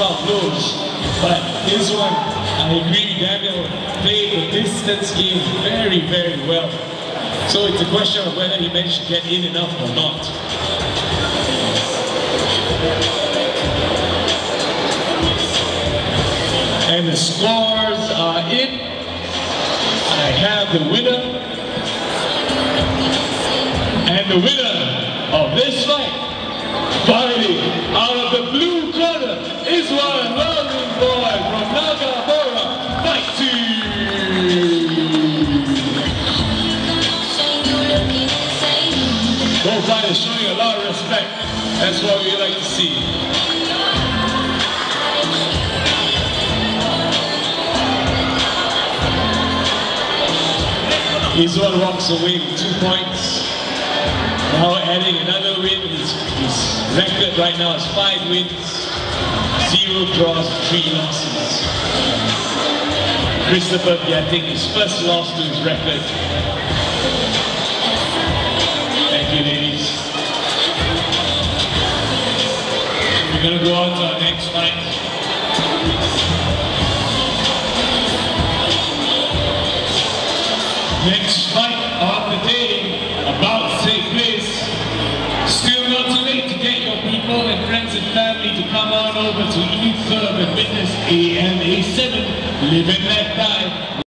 blows. But this one, I agree, Daniel played the distance game very, very well. So it's a question of whether he managed to get in enough or not. And the scores are in. I have the winner. And the winner of this fight, Both fighters showing a lot of respect. That's what we like to see. Izwan walks away with two points. Now adding another win. His, his record right now is five wins, zero draws, three losses. Christopher getting his first loss to his record. We're to go on to our next fight. Next fight of the day about to take place. Still not too late to get your people and friends and family to come on over to Eve Serve and witness AMA7 Live and Let Die